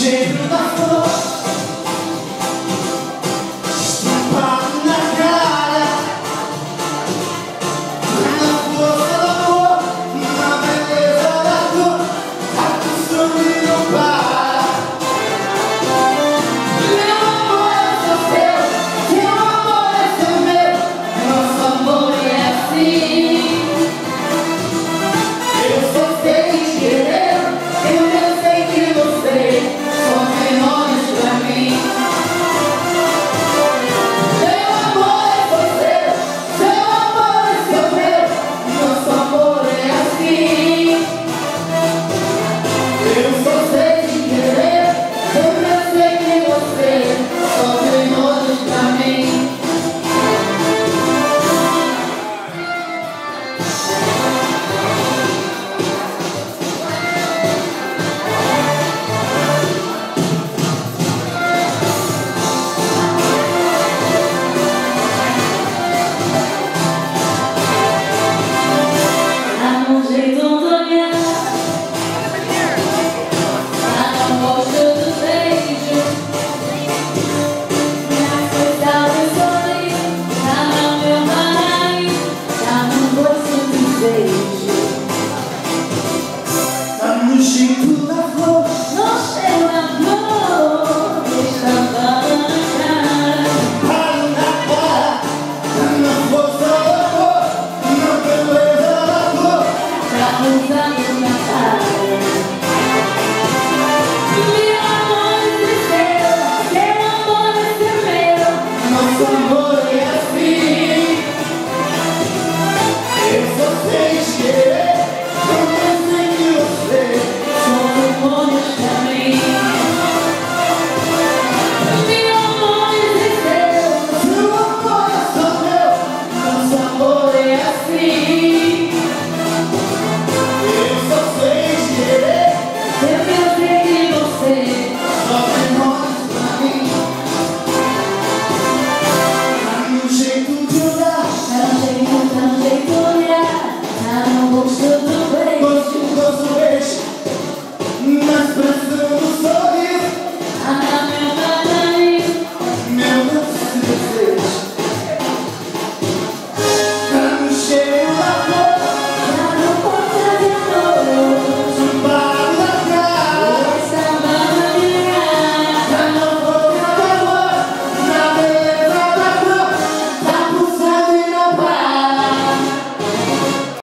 shame. sin.